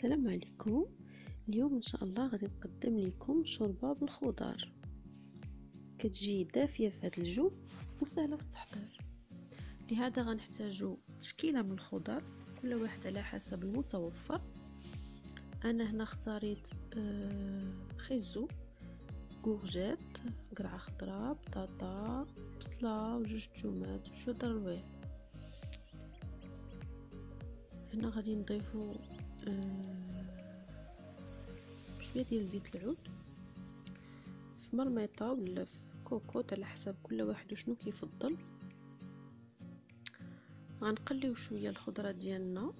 السلام عليكم. اليوم إن شاء الله غادي نقدم لكم شوربة بالخضار. كتجي دافية في هذا الجو وسهلة في التحضير. لهذا غنحتاجو تشكيلة من الخضر كل واحد على حسب المتوفر. أنا هنا اختاريت آه، خيزو كورجيت قرعة خضراء بطاطا بصلة وجوج تومات وشوية ربيع هنا غادي نضيفو شوية ديال زيت العود. في مرميطه ولا في كوكوط على حسب كل واحد وشنو كيفضل. غنقليو شوية الخضرة ديالنا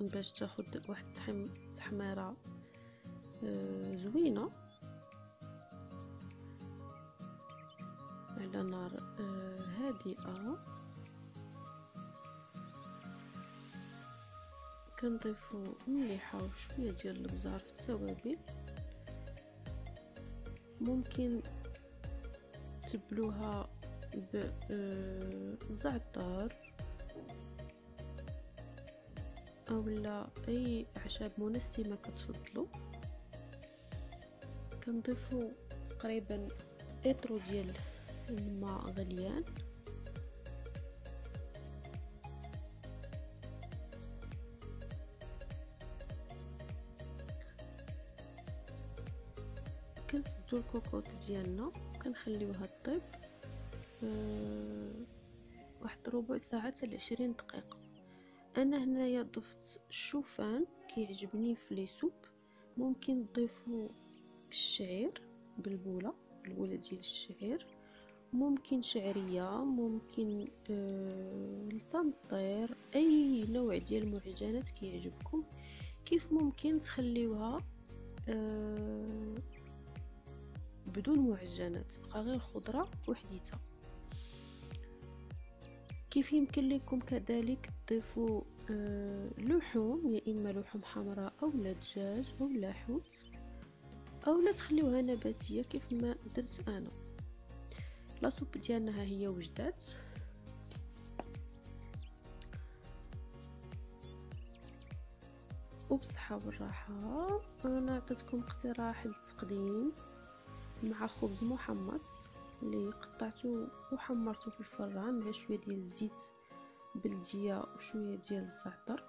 باش تاخد واحد التحميره آه، زوينة. على نار آه، هادئة. كنضيفو مليحة وشوية ديال البزار في التوابل. ممكن تبلوها بزعتر أولا أي أعشاب منسمة كتفضلوا كنضيفو تقريبا إطرو ديال الماء غليان. كنسدو الكوكوط ديالنا. وكنخليوها طيب أه واحد ربع ساعة حتى لعشرين دقيقة. أنا هنايا ضفت الشوفان كيعجبني في لي سوب. ممكن تضيفوا الشعير بالبولة البوله ديال الشعير. ممكن شعرية ممكن آه لسان الطير أي نوع ديال المعجنات كيعجبكم. كيف ممكن تخليوها آه بدون معجنات تبقى غير خضرة وحديتها كيف يمكن لكم كذلك تضيفوا آه لحوم يا إما لحوم حمراء أو لا دجاج أو لا حوت أو لا تخليوها نباتية كيف ما درت أنا. لاصوب ديالنا ها هي وجدات. وبصحة والراحة أنا عطيتكم اقتراح للتقديم. مع خبز محمص اللي قطعته وحمرته في الفران مع شوية ديال الزيت بلديه وشوية ديال الزعتر.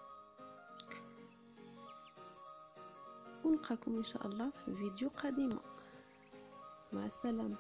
ونلقاكم إن شاء الله في فيديو قادمة. مع السلامة.